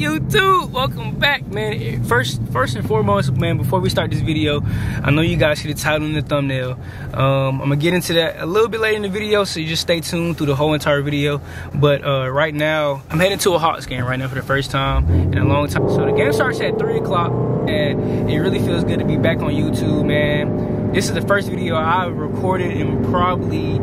YouTube? Welcome back, man. First, first and foremost, man, before we start this video, I know you guys see the title and the thumbnail. Um, I'm gonna get into that a little bit later in the video, so you just stay tuned through the whole entire video. But uh, right now, I'm heading to a Hawks game right now for the first time in a long time. So the game starts at 3 o'clock, and it really feels good to be back on YouTube, man. This is the first video I've recorded in probably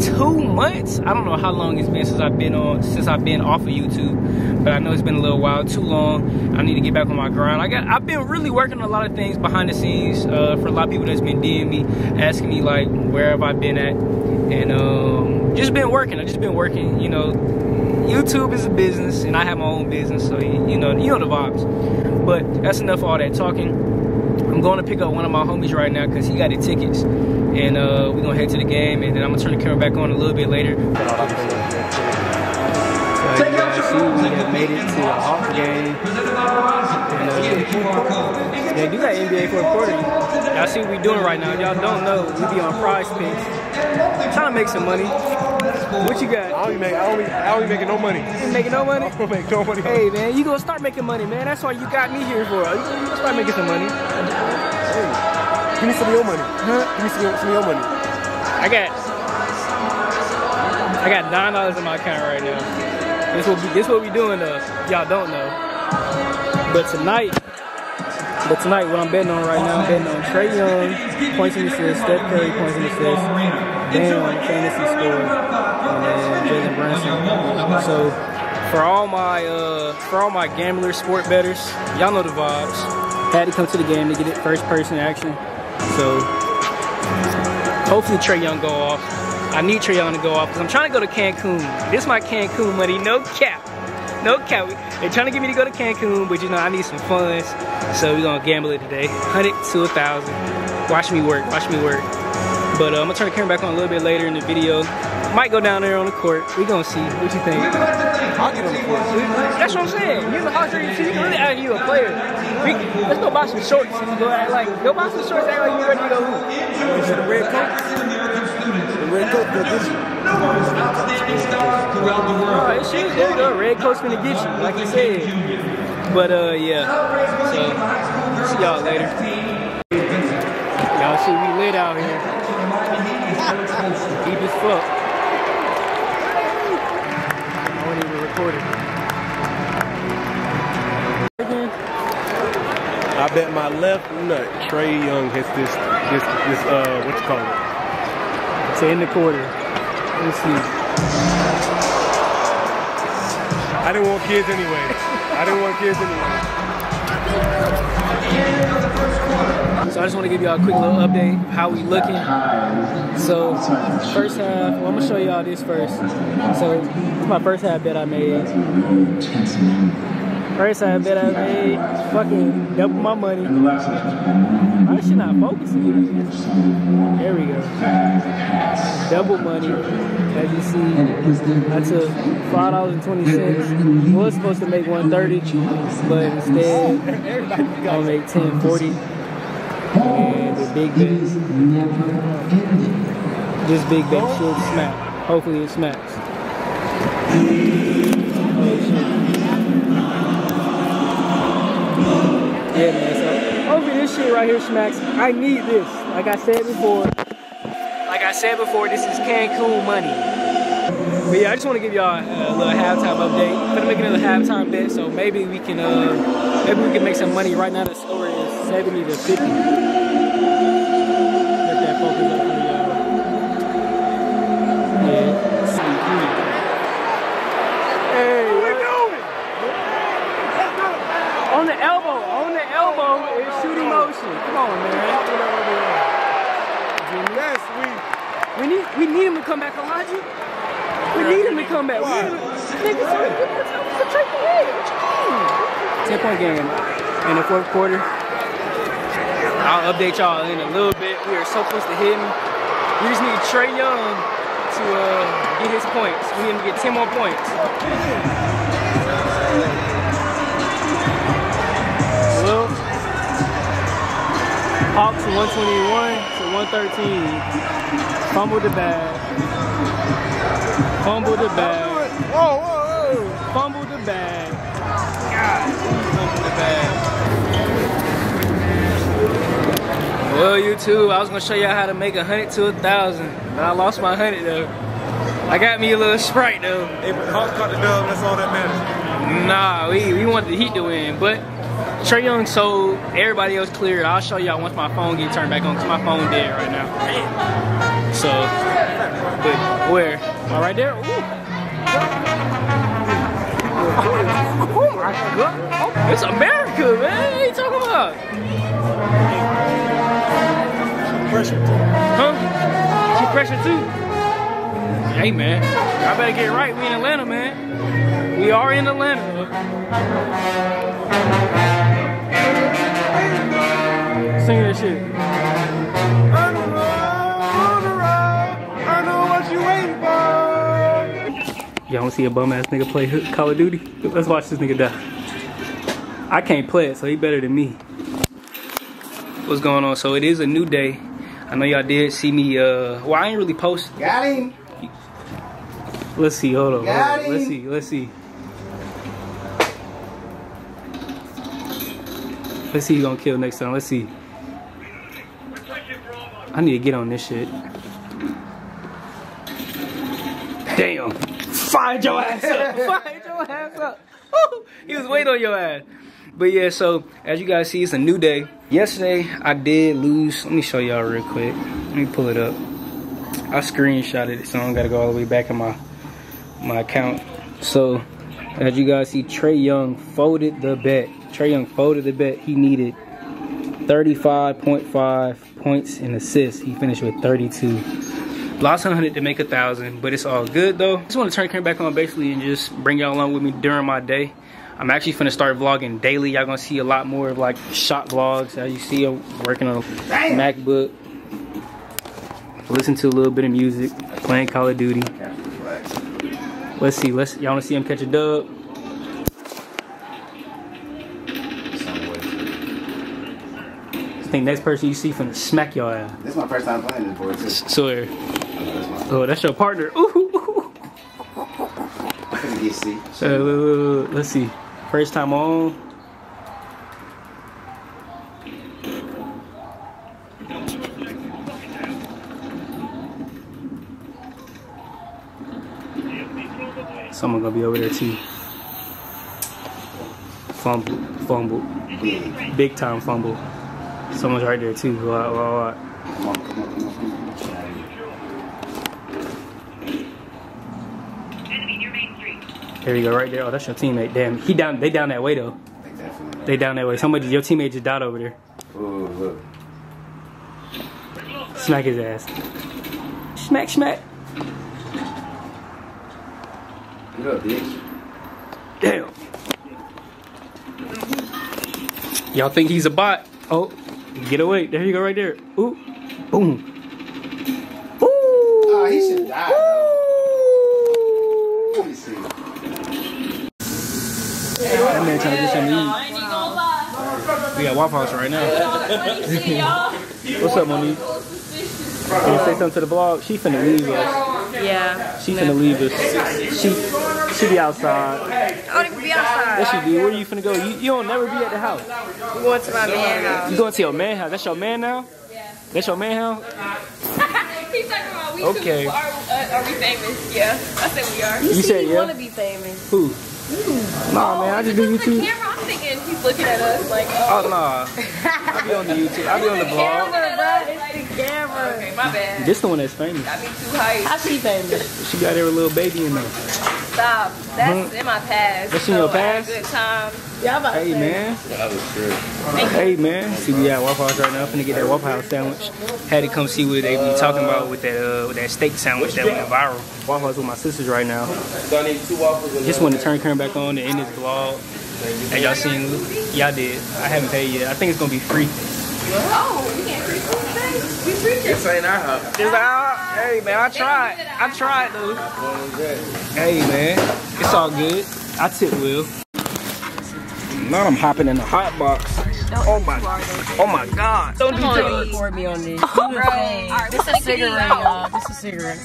two months. I don't know how long it's been since I've been on since I've been off of YouTube, but I know it's been a little while, too long. I need to get back on my grind. I got I've been really working on a lot of things behind the scenes uh, for a lot of people that's been DMing me, asking me like where have I been at, and um, just been working. I just been working. You know, YouTube is a business, and I have my own business, so you know you know the vibes. But that's enough of all that talking. I'm going to pick up one of my homies right now because he got the tickets. And uh, we're going to head to the game, and then I'm going to turn the camera back on a little bit later. So, you guys see, we have made it to a Hawks game. And, uh, they do got NBA for a quarter. Y'all see what we doing right now. Y'all don't know, we be on PrizePicks. Trying to make some money. What you got? I don't even make. I don't, even, I don't even making no money. You making no money? I don't make no money. Hey man, you gonna start making money, man. That's what you got me here for. You gonna start making some money. Hey, give me some of your money. Huh? Give me some, some of your money. I got I got nine dollars in my account right now. This will be this what we doing though. Y'all don't know. But tonight, but tonight what I'm betting on right now, I'm betting on Trae Young, points and assists, Steph Curry points and assists, Bam fantasy score, and then Jalen Brunson. So for all my uh for all my gambler sport betters, y'all know the vibes. Had to come to the game to get it first person action. So hopefully Trae Young go off. I need Trae Young to go off because I'm trying to go to Cancun. This is my Cancun money, no cap. No cap. They're trying to get me to go to Cancun, but you know, I need some funds. So we're gonna gamble it today. 100 to a thousand. Watch me work, watch me work. But uh, I'm gonna turn the camera back on a little bit later in the video. Might go down there on the court. We gonna see. What you think? I'll get on the court. That's what I'm saying. You're the hot you can really act you a player. We, let's go buy some shorts. Go act like go buy some shorts. Act like you ready to go. Is it the red coat? The red coat will get you. Oh, it should. There you go. Red coat's gonna get you, like you said. But uh, yeah. So see y'all later. Y'all see we lit out here. Deep as fuck. I wasn't even recording. I bet my left nut, Trae Young, hits this, this, this, uh, what you call it? So in the quarter. Let's see. I didn't want kids anyway. I didn't want kids anyway. So I just want to give y'all a quick little update how we looking. So first half, well, I'm gonna show y'all this first. So is my first half bet I made. First half bet I made, fucking double my money. I should not focusing? There we go. Double money. As you see, I took five dollars and twenty cents. Was supposed to make one thirty, but instead gonna make ten forty. And the big bet, this big bet should smack. Hopefully it smacks. Yeah, man. So hopefully this shit right here smacks. I need this. Like I said before. Like I said before, this is Cancun money. But yeah, I just want to give y'all a little halftime update. I'm gonna make another halftime bet, so maybe we can uh maybe we can make some money. Right now the is 70 to 50. Let that focus up for y'all. Yeah. Hey, What you doing? on the elbow, on the elbow is shooting motion. Come on, man. Yes, we. We need we need him to come back, Elijah. We need him to come back. We need him. Nigga, so it's a trick away. What you mean? Ten point game in the fourth quarter. I'll update y'all in a little bit. We are so close to hitting. We just need Trae Young to uh, get his points. We need him to get 10 more points. Well, Hawks 121 to 113. Fumbled the bag. Fumbled the bag. Whoa, whoa, whoa. Fumbled the bag. Well, YouTube, I was gonna show y'all how to make a hundred to a thousand, but I lost my hundred though. I got me a little sprite though. If Hawks caught the dub, that's all that matters. Nah, we, we wanted the Heat to win, but Trae Young sold everybody else clear. I'll show y'all once my phone get turned back on, cause my phone dead right now. So, but where? Am I right there? Ooh. Oh my god. It's America, man. What are you talking about? Pressure. Huh? She pressure too? Hey man, I better get right. We in Atlanta, man. We are in Atlanta. Sing that shit. Y'all wanna see a bum ass nigga play Call of Duty? Let's watch this nigga die. I can't play it, so he better than me. What's going on? So it is a new day. I know y'all did see me, uh, well, I ain't really post. Got him. Let's see, hold on. hold Got on. Let's see, let's see. Let's see who gonna kill next time. Let's see. I need to get on this shit. Damn. Fired your ass up. Fired your ass up. Woo. he was waiting on your ass. But yeah, so as you guys see, it's a new day. Yesterday, I did lose. Let me show y'all real quick. Let me pull it up. I screenshotted it, so I don't gotta go all the way back in my my account. So, as you guys see, Trae Young folded the bet. Trae Young folded the bet. He needed 35.5 points and assists. He finished with 32. Lost 100 to make a thousand, but it's all good though. Just want to turn the camera back on basically and just bring y'all along with me during my day. I'm actually finna start vlogging daily. Y'all gonna see a lot more of like shot vlogs. As you see, I'm working on a MacBook. Listen to a little bit of music, playing Call of Duty. Let's see. Let's y'all wanna see him catch a dub? I think next person you see finna smack your ass. This is my first time playing this board too. Swear. That's Oh, that's your partner. Ooh. ooh, ooh. I couldn't. Uh, let's see. First time on. Someone gonna be over there too. Fumble, fumble, Big. time fumble. Someone's right there too. Come on, come on, come on, come on. There you go, right there. Oh, that's your teammate. Damn, he down. They down that way though. They down that way. Somebody, your teammate just died over there. Ooh, look. Smack his ass. Smack, smack. Up, bitch. Damn. Y'all think he's a bot? Oh, get away. There you go, right there. Ooh. Boom. Ooh. Oh, he should die. Ooh. Let me see. That man trying to get something to eat. We got Waffle House right now. What's up, Monique? Can you say something to the vlog? She finna leave us. Yeah. She finna leave us. She she be outside. I don't even be outside. Yes, she be. Where you finna go? You, you don't never be at the house. I'm going to my man house. You going to your man house? That's your man now? Yeah. That's your man house? He's talking about we Okay. Are, uh, are we famous? Yeah, I said we are. You said you yeah? want to be famous. Who? Nah, man, I just do YouTube. The camera, I'm thinking he's looking at us like, oh, Oh, nah. I be on the oh. YouTube. I'll be on the vlog. Camera, bro. The okay, my bad. This the one that's famous. Got me too hyped. How she famous? She got her little baby in there. Stop. That's in my past. That's in your So I had past? Good time. Y'all about to Hey, say. man. That was true. Hey, man. See, we at Waffle House right now. I'm finna get that Waffle House sandwich. Had to come see what they be talking about with that uh, with that steak sandwich that went viral. Waffle House with my sisters right now. Just want to turn camera back on to end this vlog. As y'all seen, y'all did. I haven't paid yet. I think it's gonna be free. Oh, we can't free food today? We free This ain't our house. Just, uh, hey man, I tried. I tried though. Hey man, it's all good. I tip will. Now I'm hopping in the hot box. Oh my, oh my God! Don't do drugs. Record me on this. Bro, alright, This we a finna kick you cigarette, y'all. This is a cigarette.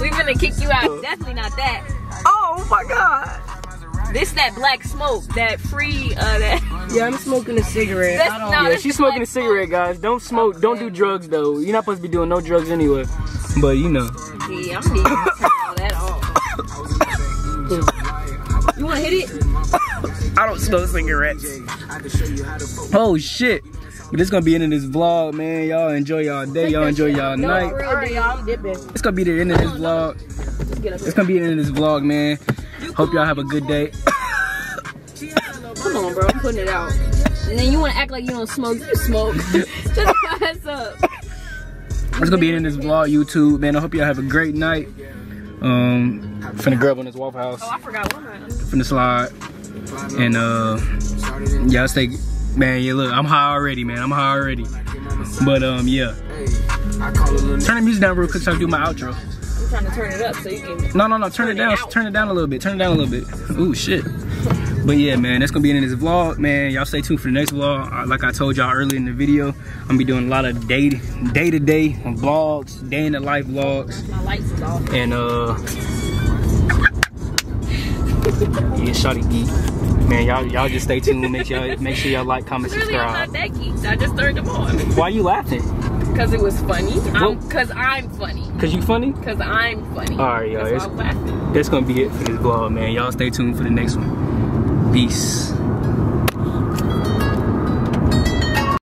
We're gonna kick you out. Definitely not that. Oh my God! This that black smoke, that free, uh, that. Yeah, I'm smoking a cigarette. That's I don't. not- Yeah, this she's is smoking a cigarette, guys. Don't smoke. Don't do drugs though. You're not supposed to be doing no drugs anyway. But you know. Yeah, I'm needing to all that off. You wanna hit it? I don't smoke cigarettes. Oh shit. But it's gonna be the end of this vlog, man. Y'all enjoy y'all day. Y'all enjoy y'all No, night. for real, Alright, dude. y'all, I'm dipping. It's gonna be the end of this vlog. It's gonna be the end of this vlog, man. Hope y'all have a good day. Come on, bro. I'm putting it out. And then you wanna act like you don't smoke. You smoke. Shut the ass up. It's gonna be end this vlog, YouTube, man. I hope y'all have a great night. Um, finna grab on this Waffle House. Oh, I forgot one. Finna slide. And uh, y'all stay, man. Yeah, look, I'm high already, man. I'm high already. But um, yeah. Turn the music down real quick so I can do my outro. I'm trying to turn it up so you can. No, no, no. Turn, it down. Turn it down a little bit. Turn it down a little bit. Ooh, shit. But yeah, man, that's gonna be end this vlog, man. Y'all stay tuned for the next vlog. Uh, Like I told y'all earlier in the video, I'm gonna be doing a lot of day day to day vlogs, day in the life vlogs, My lights is off. and uh, yeah, shawty geek. Man, y'all y'all just stay tuned. Make sure y'all make sure y'all like, comment, Really, I'm not subscribe. that geeked. I just turned them on. Why are you laughing? Because it was funny. Because I'm funny. Cause you funny? Because I'm funny. All right, y'all. That's It's- why I'm laughing. That's gonna be it for this vlog, man. Y'all stay tuned for the next one. Peace.